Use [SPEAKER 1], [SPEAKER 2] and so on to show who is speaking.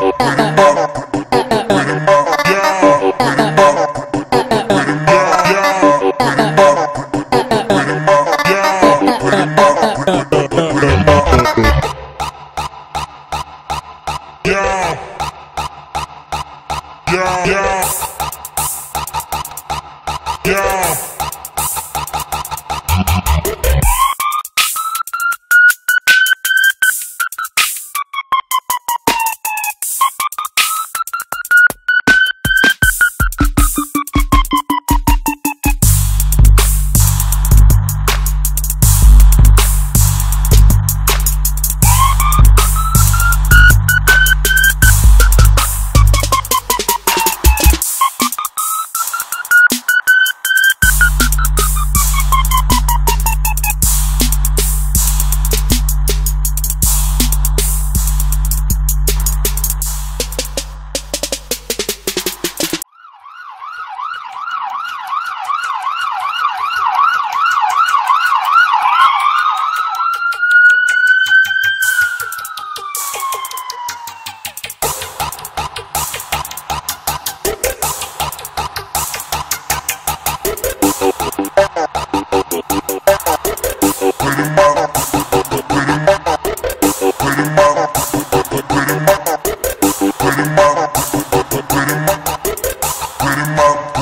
[SPEAKER 1] Yeah. Yeah. pretty mouth.